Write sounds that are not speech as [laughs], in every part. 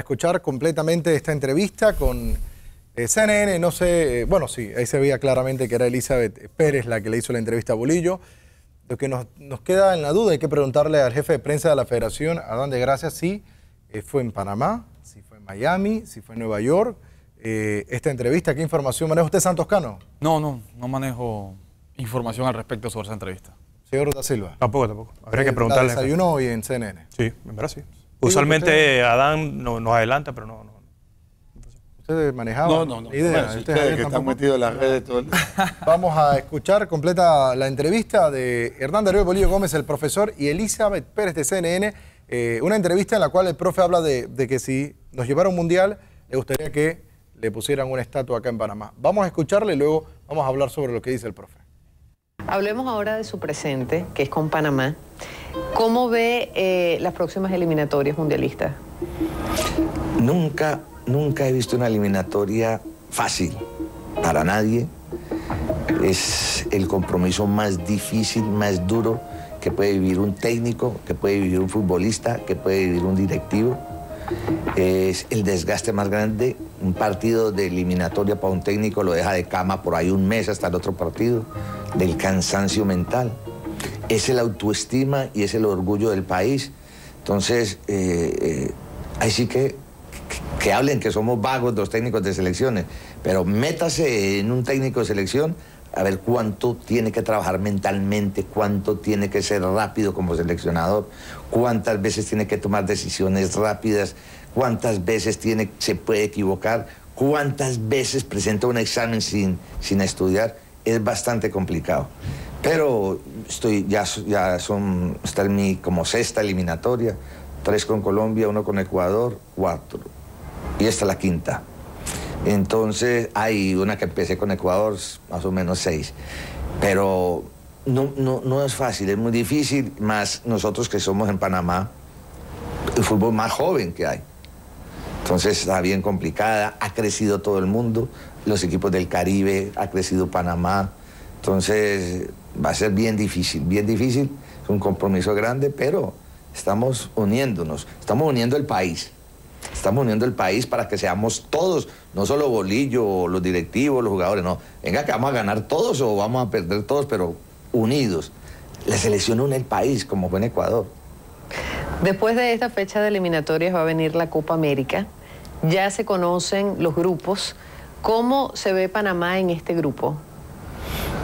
escuchar completamente esta entrevista con eh, CNN, no sé, eh, bueno, sí, ahí se veía claramente que era Elizabeth Pérez la que le hizo la entrevista a Bolillo. Lo que nos, queda en la duda, hay que preguntarle al jefe de prensa de la federación, Adán de Gracia, si eh, fue en Panamá, si fue en Miami, si fue en Nueva York. esta entrevista, ¿qué información maneja usted, Santos Cano? No, no, no manejo información al respecto sobre esa entrevista. Señor da Silva. Tampoco, tampoco. Habría que preguntarle. ¿La desayuno hoy en CNN? Sí, en verdad sí. Usualmente Adán nos adelanta, pero no. no. ¿Ustedes manejaban? No, no, no. Idea. ustedes que están metidos en las redes todo el [laughs] Vamos a escuchar completa la entrevista de Hernán Darío Bolillo Gómez, el profesor, y Elizabeth Pérez de CNN. Eh, una entrevista en la cual el profe habla de, de que si nos llevara un mundial, le gustaría que le pusieran una estatua acá en Panamá. Vamos a escucharle y luego vamos a hablar sobre lo que dice el profe. Hablemos ahora de su presente, que es con Panamá. ¿Cómo ve eh, las próximas eliminatorias mundialistas? Nunca, nunca he visto una eliminatoria fácil para nadie. Es el compromiso más difícil, más duro que puede vivir un técnico, que puede vivir un futbolista, que puede vivir un directivo. Es el desgaste más grande. Un partido de eliminatoria para un técnico lo deja de cama por ahí un mes hasta el otro partido, del cansancio mental es el autoestima y es el orgullo del país. Entonces, eh, eh, ahí sí que, que, hablen que somos vagos los técnicos de selecciones, pero métase en un técnico de selección a ver cuánto tiene que trabajar mentalmente, cuánto tiene que ser rápido como seleccionador, cuántas veces tiene que tomar decisiones rápidas, cuántas veces tiene, se puede equivocar, cuántas veces presenta un examen sin, sin estudiar. Es bastante complicado. Pero estoy, ya, ya son, está en mi como sexta eliminatoria, tres con Colombia, uno con Ecuador, cuatro. Y esta es la quinta. Entonces hay una que empecé con Ecuador, más o menos seis. Pero no, no, no es fácil, es muy difícil, más nosotros que somos en Panamá, el fútbol más joven que hay. Entonces está bien complicada, ha crecido todo el mundo, los equipos del Caribe, ha crecido Panamá. Entonces va a ser bien difícil, bien difícil, es un compromiso grande, pero estamos uniéndonos, estamos uniendo el país. Estamos uniendo el país para que seamos todos, no solo Bolillo, los directivos, los jugadores, no. Venga que vamos a ganar todos o vamos a perder todos, pero unidos. La selección une el país, como fue en Ecuador. Después de esta fecha de eliminatorias va a venir la Copa América. Ya se conocen los grupos. ¿Cómo se ve Panamá en este grupo?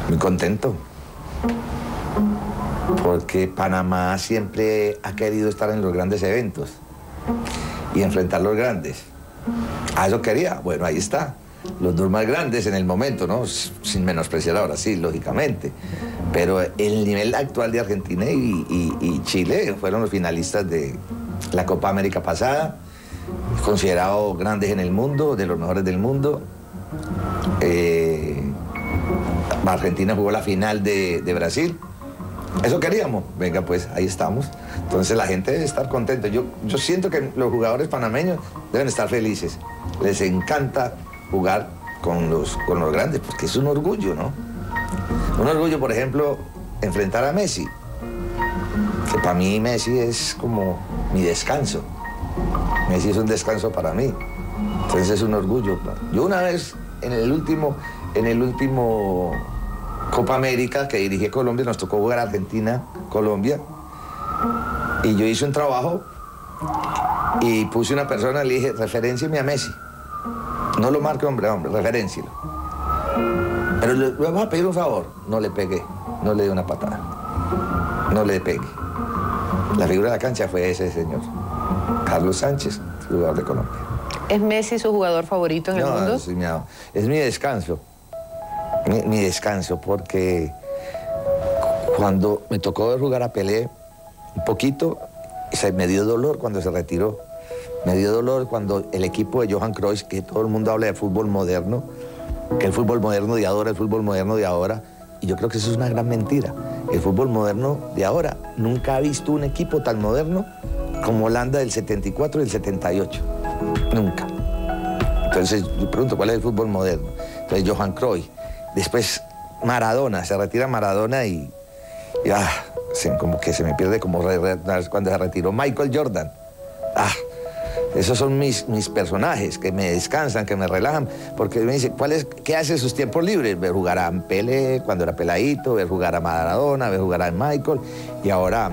Muy contento porque Panamá siempre ha querido estar en los grandes eventos y enfrentar los grandes. A eso quería, bueno, ahí está. Los dos más grandes en el momento, ¿no? Sin menospreciar ahora, sí, lógicamente. Pero el nivel actual de Argentina y, Chile fueron los finalistas de la Copa América pasada, considerados grandes en el mundo, de los mejores del mundo. Eh, Argentina jugó la final de Brasil eso queríamos. Venga, pues ahí estamos. Entonces la gente debe estar contenta. Yo, yo siento que los jugadores panameños deben estar felices. Les encanta jugar con los, con los grandes, porque es un orgullo, ¿no? Un orgullo, por ejemplo, enfrentar a Messi. Que para mí Messi es como mi descanso. Messi es un descanso para mí. Entonces es un orgullo. Yo una vez, en el último, en el último Copa América que dirige Colombia, nos tocó jugar Argentina, Colombia. Y yo hice un trabajo y puse una persona, le dije, referencieme a Messi. No lo marque, hombre, hombre, referencielo. Pero le, vamos a pedir un favor. No le pegué, no le di una patada. No le pegué. La figura de la cancha fue ese señor, Carlos Sánchez, jugador de Colombia. ¿Es Messi su jugador favorito en el mundo? es mi descanso mi, descanso, porque cuando me tocó jugar a Pelé un poquito, se me dio dolor cuando se retiró. Me dio dolor cuando el equipo de Johan Cruyff, que todo el mundo habla de fútbol moderno, que el fútbol moderno de ahora, el fútbol moderno de ahora, y yo creo que eso es una gran mentira. El fútbol moderno de ahora nunca ha visto un equipo tan moderno como Holanda del 74 y el 78. Nunca. Entonces, yo pregunto, ¿cuál es el fútbol moderno? Entonces, Johan Cruyff, Después Maradona, se retira Maradona y ya, como que se me pierde como cuando se retiró Michael Jordan. Ah, Esos son mis, mis personajes que me descansan, que me relajan, porque me dice, ¿cuál es, ¿qué hace sus tiempos libres? Ver jugar a Pele cuando era peladito, ver jugar a Maradona, ver jugar a Michael, y ahora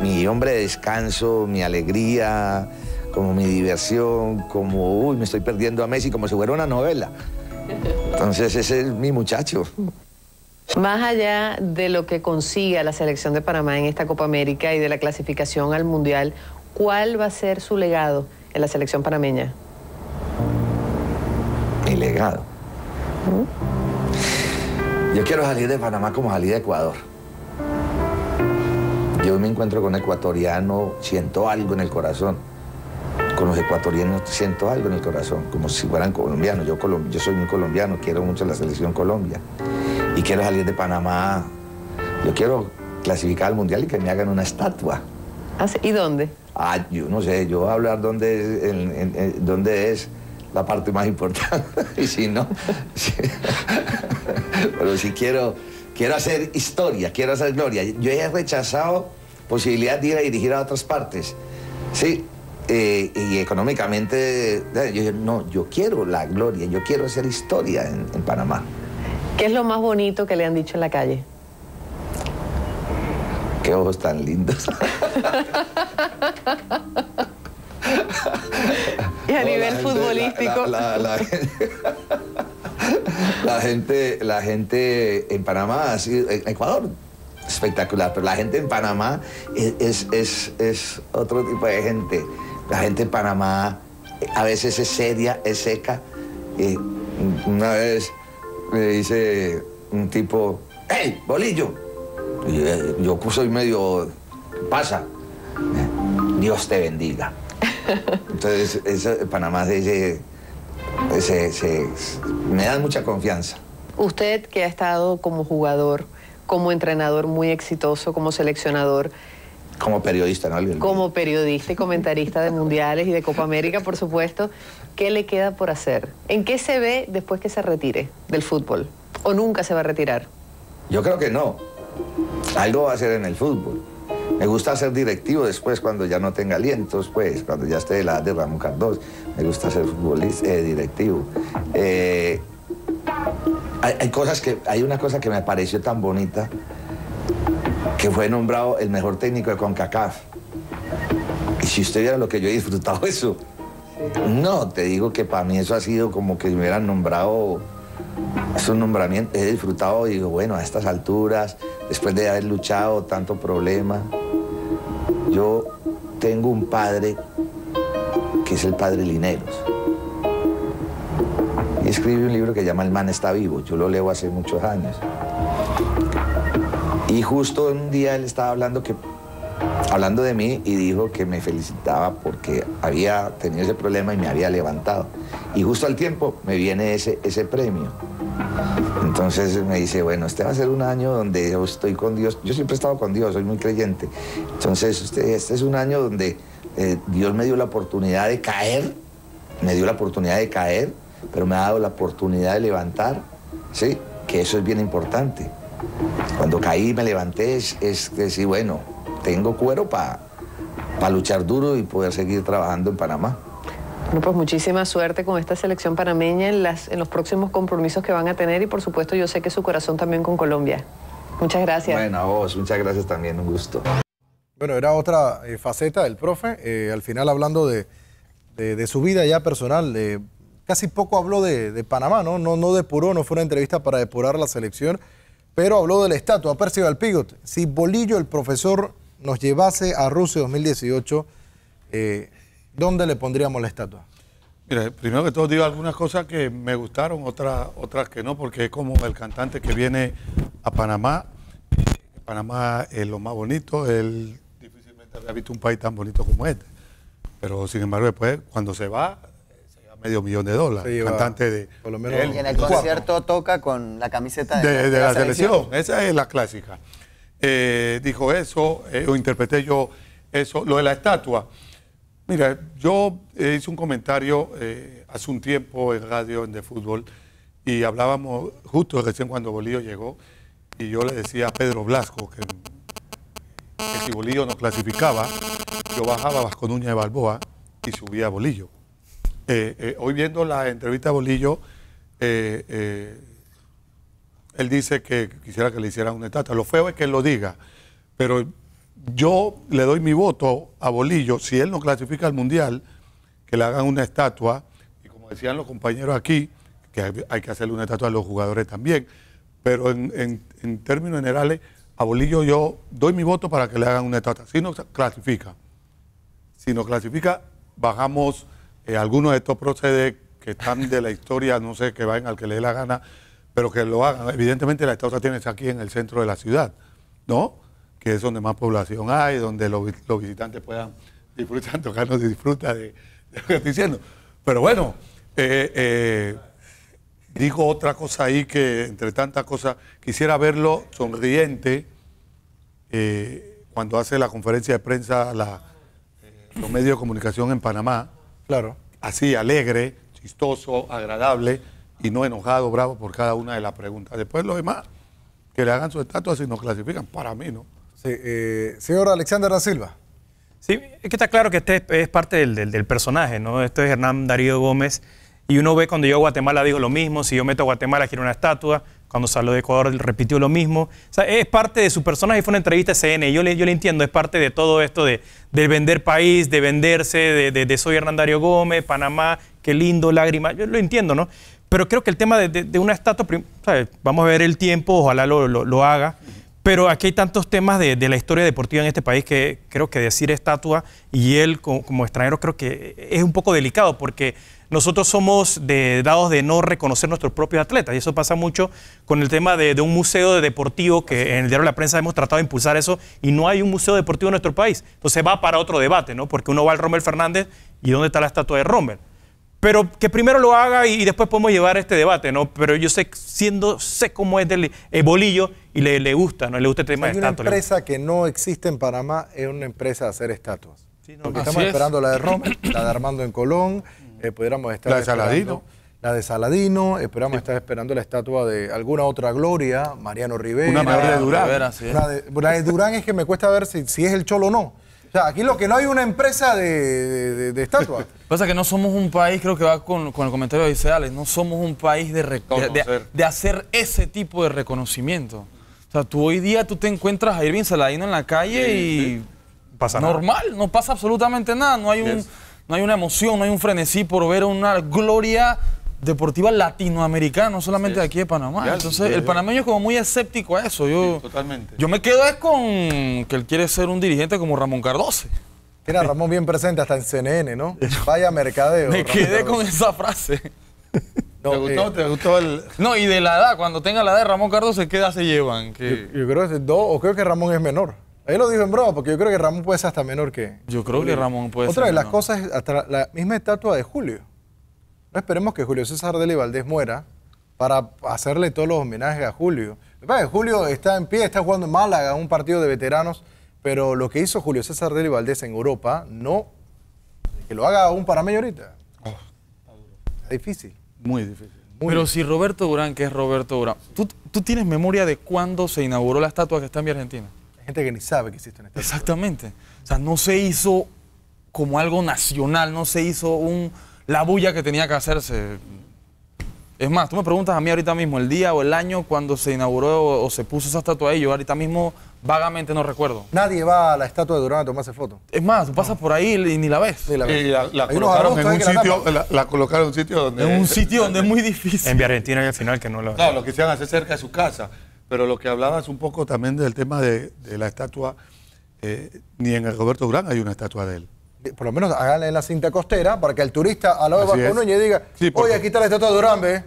mi hombre de descanso, mi alegría, como mi diversión, como, uy, me estoy perdiendo a Messi como si fuera una novela. Entonces ese es mi muchacho. Más allá de lo que consiga la selección de Panamá en esta Copa América y de la clasificación al Mundial, ¿cuál va a ser su legado? en la selección panameña? Mi legado. Yo quiero salir de Panamá como salí de Ecuador. Yo me encuentro con un ecuatoriano, siento algo en el corazón. Con los ecuatorianos siento algo en el corazón, como si fueran colombianos. Yo, yo soy un colombiano, quiero mucho la selección Colombia. Y quiero salir de Panamá. Yo quiero clasificar al Mundial y que me hagan una estatua. ¿Ah, ¿Y dónde? Ah, yo no sé, yo voy a hablar dónde, dónde es la parte más importante. [laughs] y si no, [laughs] pero si quiero, quiero hacer historia, quiero hacer gloria. Yo he rechazado posibilidad de ir a dirigir a otras partes. Sí, eh, y económicamente, eh, yo no, yo quiero la gloria, yo quiero hacer historia en, en Panamá. ¿Qué es lo más bonito que le han dicho en la calle? Qué ojos tan lindos. [laughs] y a nivel futbolístico. [laughs] La, gente, la gente en Panamá, en Ecuador, espectacular, pero la gente en Panamá es, es, otro tipo de gente. La gente en Panamá a veces es seria, es seca. Y una vez me dice un tipo, ¡Hey, bolillo! Eh, yo soy medio, pasa, Dios te bendiga. [laughs] Entonces, eso, Panamá se, me da mucha confianza. Usted que ha estado como jugador, como entrenador muy exitoso, como seleccionador. Como periodista, ¿no? Como periodista y comentarista de mundiales y de Copa América, por supuesto. ¿Qué le queda por hacer? ¿En qué se ve después que se retire del fútbol? ¿O nunca se va a retirar? Yo creo que no. Algo va a ser en el fútbol. Me gusta ser directivo después cuando ya no tenga alientos, pues, cuando ya esté de la edad de Ramón Cardós. Me gusta ser futbolista, eh, directivo. Eh, hay, cosas que, hay una cosa que me pareció tan bonita, que fue nombrado el mejor técnico de CONCACAF. Y si usted viera lo que yo he disfrutado eso, no, te digo que para mí eso ha sido como que me hubieran nombrado es un nombramiento, he disfrutado, digo, bueno, a estas alturas, después de haber luchado tanto problema, yo tengo un padre que es el padre Lineros. Y escribe un libro que llama El man está vivo, yo lo leo hace muchos años. Y justo un día él estaba hablando que hablando de mí y dijo que me felicitaba porque había tenido ese problema y me había levantado. Y justo al tiempo me viene ese, ese premio. Entonces me dice, bueno, este va a ser un año donde yo estoy con Dios. Yo siempre he estado con Dios, soy muy creyente. Entonces este, este es un año donde eh, Dios me dio la oportunidad de caer, me dio la oportunidad de caer, pero me ha dado la oportunidad de levantar, ¿sí? Que eso es bien importante. Cuando caí me levanté es, es decir, bueno, tengo cuero para luchar duro y poder seguir trabajando en Panamá. Bueno, pues muchísima suerte con esta selección panameña en, las, en los próximos compromisos que van a tener y por supuesto yo sé que su corazón también con Colombia. Muchas gracias. Bueno, a vos, muchas gracias también, un gusto. Bueno, era otra eh, faceta del profe, eh, al final hablando de, su vida ya personal, casi poco habló de, Panamá, ¿no? ¿no? No depuró, no fue una entrevista para depurar la selección, pero habló de la estatua, Percival Alpigot. Si Bolillo, el profesor, nos llevase a Rusia 2018, eh, ¿dónde le pondríamos la estatua? Mira, primero que todo digo algunas cosas que me gustaron, otras, otras que no, porque es como el cantante que viene a Panamá. Panamá es lo más bonito, él difícilmente había visto un país tan bonito como este. Pero sin embargo, después, cuando se va, medio millón de dólares. cantante de. Por lo menos y en el concierto toca con la camiseta de, la, selección. Esa es la clásica. Eh, dijo eso, eh, o interpreté yo eso. Lo de la estatua. Mira, yo eh, hice un comentario hace un tiempo en radio de fútbol y hablábamos justo recién cuando Bolillo llegó y yo le decía a Pedro Blasco que, si Bolillo no clasificaba, yo bajaba a Vasconuña de Balboa y subí a Bolillo. Eh, eh, hoy viendo la entrevista de Bolillo, eh, él dice que quisiera que le hicieran una estatua. Lo feo es que él lo diga, pero yo le doy mi voto a Bolillo, si él no clasifica al Mundial, que le hagan una estatua, y como decían los compañeros aquí, que hay, que hacerle una estatua a los jugadores también, pero en- en términos generales, a Bolillo yo doy mi voto para que le hagan una estatua. Si no clasifica, si no clasifica, bajamos eh, algunos de estos procederes que están de la historia, no sé, que vayan al que le dé la gana, pero que lo hagan. Evidentemente la estatua tiene aquí en el centro de la ciudad, ¿no? Que es donde más población hay, donde los, los visitantes puedan disfrutar, [laughs] tocarnos y disfruta de, de lo que estoy diciendo. Pero bueno, eh, eh, dijo otra cosa ahí que entre tantas cosas quisiera verlo sonriente eh, cuando hace la conferencia de prensa los medios de comunicación en Panamá, Claro. así alegre, chistoso, agradable y no enojado, bravo por cada una de las preguntas. Después los demás, que le hagan su estatua si nos clasifican, para mí, ¿no? Sí, eh, señor Alexander da Silva. Sí, es que está claro que este es, parte del, del- del personaje, ¿no? Esto es Hernán Darío Gómez. Y uno ve cuando yo a Guatemala dijo lo mismo, si yo meto a Guatemala quiero una estatua, cuando salió de Ecuador repitió lo mismo. O sea, es parte de su personaje fue una entrevista a CN. Yo le, entiendo, es parte de todo esto de, de vender país, de venderse, de, de- de soy Hernán Darío Gómez, Panamá, qué lindo, lágrimas. Yo lo entiendo, ¿no? Pero creo que el tema de, una estatua, vamos a ver el tiempo, ojalá lo, haga. Pero aquí hay tantos temas de, la historia deportiva en este país que creo que decir estatua y él co- como, extranjero creo que es un poco delicado porque nosotros somos de, dados de no reconocer nuestros propios atletas y eso pasa mucho con el tema de, de un museo de deportivo que en el diario de la prensa hemos tratado de impulsar eso y no hay un museo deportivo en nuestro país. Entonces va para otro debate, ¿no? Porque uno va al Rommel Fernández y ¿dónde está la estatua de Rommel? Pero que primero lo haga y, y después podemos llevar este debate, ¿no? Pero yo sé, siendo, sé cómo es del eh, bolillo y le, le gusta, ¿no? Le gusta el tema Hay de una empresa que no existe en Panamá, es una empresa de hacer estatuas. Sí, no, Porque estamos es. esperando la de Rommel, la de Armando en Colón, eh, pudiéramos estar La de Saladino. La de Saladino, esperamos estar esperando la estatua de alguna otra gloria, Mariano Rivera. Una mayor de Durán. Rivera, sí. De, la de Durán es que me cuesta ver si, si es el cholo o no. O sea, aquí lo que no hay una empresa de, de, de- de estatuas. [laughs] Pasa que no somos un país, creo que va con, con el comentario de Iseales, no somos un país de, de- de- Conocer. de hacer ese tipo de reconocimiento. O sea, tú hoy día tú te encuentras a Irving Saladino en la calle y pasa nada. normal, no pasa absolutamente nada, no hay, un. No hay una emoción, no hay un frenesí por ver una gloria deportiva latinoamericana, no solamente de aquí de Panamá. Ya, Entonces, ya, el panameño es como muy escéptico a eso. Yo, Sí, totalmente. Yo me quedo es con que él quiere ser un dirigente como Ramón Cardoso. Era Ramón bien presente hasta en CNN, ¿no? [laughs] Vaya mercadeo. Me Ramón quedé con esa frase. No, ¿Te eh, gustó? ¿Te gustó el...? No, y de la edad, cuando tenga la edad de Ramón Cardoso, ¿qué edad se llevan? Yo, Que yo creo que es dos, o creo que Ramón es menor. Ahí lo dijo en broma, porque yo creo que Ramón puede ser hasta menor que. yo creo que Ramón puede Otra ser de las menor. cosas es hasta la misma estatua de Julio. No esperemos que Julio César Deli Valdés muera para hacerle todos los homenajes a Julio. Julio está en pie, está jugando en Málaga, un partido de veteranos, pero lo que hizo Julio César Deli Valdés en Europa, no. Que lo haga un panameño ahorita. Es difícil. Muy difícil. Pero si Roberto Durán, que es Roberto Durán, ¿tú, tú tienes memoria de cuándo se inauguró la estatua que está en Vía Argentina? Hay gente que ni sabe que existe una estatua. Exactamente. O sea, no se hizo como algo nacional, no se hizo un, la bulla que tenía que hacerse. Es más, tú me preguntas a mí ahorita mismo el día o el año cuando se inauguró o, o se puso esa estatua ahí, yo ahorita mismo vagamente no recuerdo. Nadie va a la estatua de Durán a tomarse fotos. Es más, tú pasas por ahí y ni la ves. Ni la Y la, la colocaron en un la sitio, la, la colocaron en un sitio donde... En un sitio donde es muy difícil. En Argentina y al final que no lo... Claro, lo quisieran hacer cerca de su casa. Pero lo que hablabas un poco también del tema de, de la estatua, eh, ni en el Roberto Durán hay una estatua de él. por lo menos háganle en la cinta costera para que el turista a la vez va con y diga, Sí, porque- oye, aquí está la estatua de Durán, ve.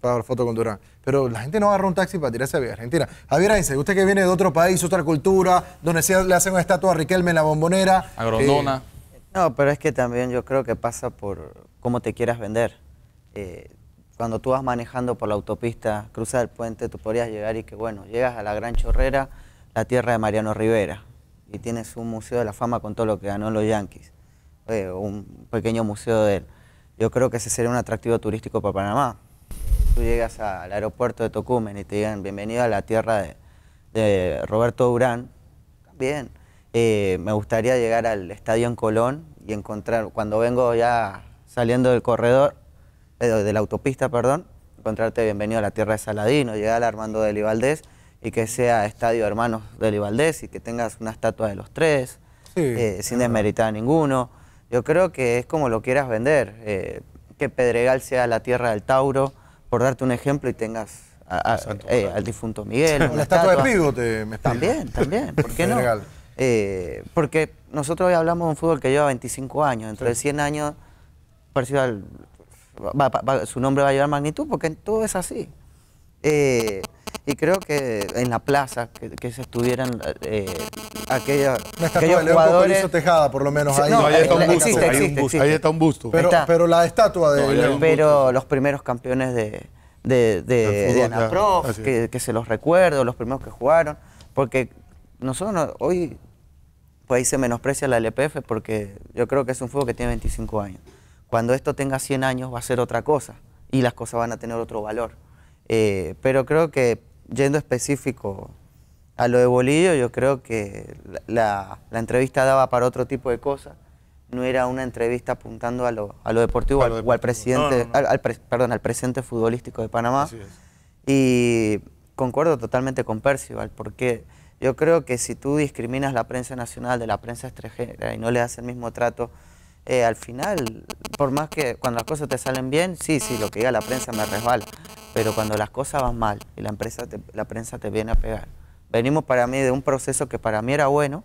Para dar foto con Durán. Pero la gente no agarra un taxi para tirarse a Argentina. Javier Ainse, usted que viene de otro país, otra cultura, donde se le hacen una estatua a Riquelme en la bombonera. A Grondona. eh, No, pero es que también yo creo que pasa por cómo te quieras vender. Eh, cuando tú vas manejando por la autopista, cruzas el puente, tú podrías llegar y que, bueno, llegas a la Gran Chorrera, la tierra de Mariano Rivera, y tienes un museo de la fama con todo lo que ganó los Yankees, eh, un pequeño museo de él. Yo creo que ese sería un atractivo turístico para Panamá. Tú llegas al aeropuerto de Tocumen y te digan, bienvenido a la tierra de, Roberto Durán, bien. Eh, me gustaría llegar al estadio en Colón y encontrar, cuando vengo ya saliendo del corredor, eh, de la autopista, perdón, encontrarte bienvenido a la tierra de Saladino, llegar al Armando de Ibaldés y que sea Estadio Hermanos de Ibaldés y que tengas una estatua de los tres, Sí, eh, sin desmeritar a ninguno. Yo creo que es como lo quieras vender, eh, que Pedregal sea la tierra del Tauro, por darte un ejemplo y tengas a- a- eh, al difunto Miguel. [laughs] La estatua de. Pigo, te, me explico. También, también, ¿por qué no? Porque nosotros hoy hablamos de un fútbol que lleva 25 años, dentro de 100 años parecido al- va- va- va- su nombre va a llevar magnitud porque todo es así. Eh, y creo que en la plaza, que, que se estuvieran eh, estatua aquellos de León jugadores... Cocolizo Tejada, por lo menos Sí, ahí. no, ahí está un busto, existe, un ahí está un busto. pero, está. pero la estatua de No, León. pero los primeros campeones de, de, de, de Anaprof, que se los recuerdo, los primeros que jugaron, porque nosotros no- hoy pues ahí se menosprecia la LPF porque yo creo que es un fútbol que tiene 25 años. Cuando esto tenga 100 años va a ser otra cosa y las cosas van a tener otro valor. Eh, pero creo que yendo específico a lo de Bolillo, yo creo que la, entrevista daba para otro tipo de cosas. No era una entrevista apuntando a lo, a lo deportivo, A lo al- o al presidente, No, no, no. Al, pre- perdón, al presente futbolístico de Panamá. Y concuerdo totalmente con Percival, porque yo creo que si tú discriminas la prensa nacional de la prensa extranjera y no le das el mismo trato, eh, al final, por más que cuando las cosas te salen bien, sí, sí, lo que diga la prensa me resbala, pero cuando las cosas van mal y la, empresa la prensa te viene a pegar. Venimos para mí de un proceso que para mí era bueno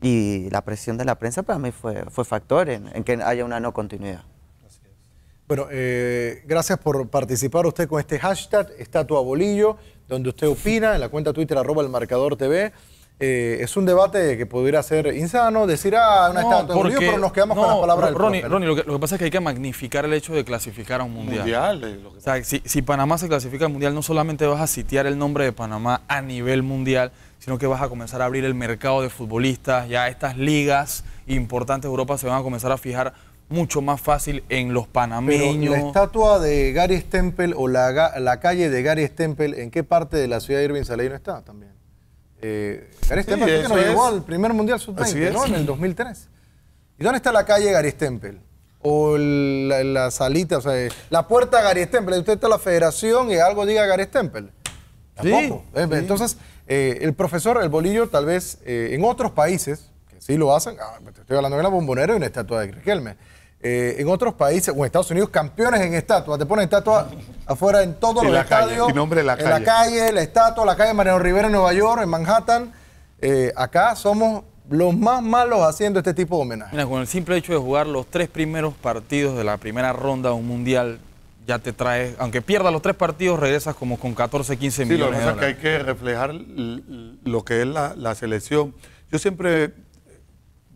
y la presión de la prensa para mí fue, fue factor en, que haya una no continuidad. Bueno, eh, gracias por participar usted con este hashtag, Estatua Bolillo, donde usted opina en la cuenta Twitter arroba el marcador TV. Eh, es un debate que pudiera ser insano, decir, ah, una No, estatua porque- pero nos quedamos con las palabras del Ronnie. Ronnie, lo que, lo que pasa es que hay que magnificar el hecho de clasificar a un mundial. Mundial, lo que O sea, si, si Panamá se clasifica al mundial, no solamente vas a sitiar el nombre de Panamá a nivel mundial, sino que vas a comenzar a abrir el mercado de futbolistas. Ya estas ligas importantes de Europa se van a comenzar a fijar mucho más fácil en los Pero panameños. la estatua de Gary Stempel o la, la calle de Gary Stempel, ¿en qué parte de la ciudad de Irving Saleino está también? Eh, que eso nos es. llegó al primer Mundial Así Sub-20, es. ¿no? En el 2003. ¿Y dónde está la calle Gary Stempel? O la, la salita, o sea, la puerta Gary Stempel. Usted está en la federación y algo diga Gary Stempel. Sí, Tampoco. Eh, Entonces, eh, el profesor, el bolillo, tal vez eh, en otros países, que sí lo hacen, ah, estoy hablando de la bombonera y una estatua de Riquelme. Eh, en otros países, o en Estados Unidos, campeones en estatua, te ponen estatua afuera en todos Y los la calle, estadios. y nombre de la en calle. la calle, la estatua, la calle Mariano Rivera en Nueva York, en Manhattan. Eh, acá somos los más malos haciendo este tipo de homenaje. Mira, con el simple hecho de jugar los tres primeros partidos de la primera ronda de un mundial, ya te traes, aunque pierdas los tres partidos, regresas como con 14, 15 Sí, lo que millones de pasa es que hay que reflejar lo que es la, la selección. Yo siempre,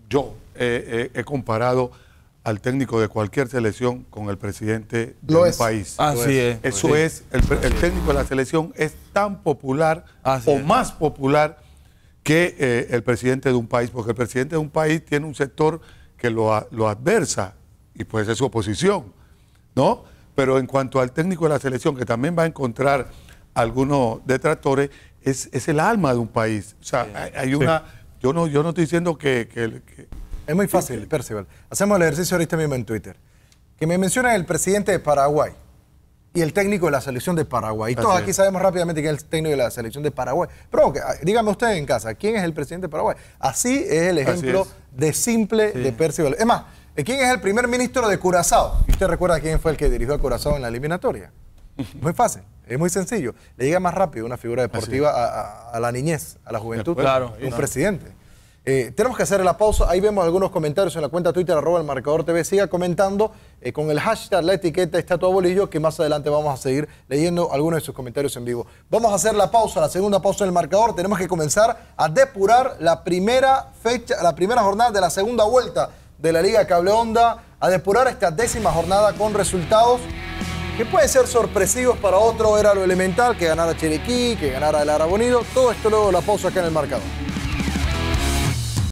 yo eh, eh, he comparado al técnico de cualquier selección con el presidente de Lo un es. país. Así es. Eso Sí. es, el, el técnico de la selección es tan popular Así o es. más popular que eh, el presidente de un país, porque el presidente de un país tiene un sector que lo, lo adversa y pues es su oposición, ¿no? Pero en cuanto al técnico de la selección, que también va a encontrar algunos detractores, es, es el alma de un país. O sea, hay, hay una... Yo no, yo no estoy diciendo que- que- que Es muy fácil, Percival. Hacemos el ejercicio ahorita mismo en Twitter. Que me mencionen el presidente de Paraguay y el técnico de la selección de Paraguay. Y todos Así aquí es. sabemos rápidamente quién es el técnico de la selección de Paraguay. Pero dígame usted en casa, ¿quién es el presidente de Paraguay? Así es el ejemplo es. de simple de Percival. Es más, ¿quién es el primer ministro de Curazao? ¿Y usted recuerda quién fue el que dirigió a Curazao en la eliminatoria? [laughs] Muy fácil, es muy sencillo. Le llega más rápido una figura deportiva a, a- a la niñez, a la juventud, Claro, un presidente. Eh, tenemos que hacer la pausa. Ahí vemos algunos comentarios en la cuenta Twitter, arroba el marcador TV. Siga comentando eh, con el hashtag, la etiqueta Estatua Bolillo, que más adelante vamos a seguir leyendo algunos de sus comentarios en vivo. Vamos a hacer la pausa, la segunda pausa del marcador. Tenemos que comenzar a depurar la primera fecha, la primera jornada de la segunda vuelta de la Liga Cable Onda, a depurar esta décima jornada con resultados que pueden ser sorpresivos para otro. Era lo elemental, que ganara Chiriquí, que ganara el Arabonido. Todo esto luego la pausa acá en el marcador.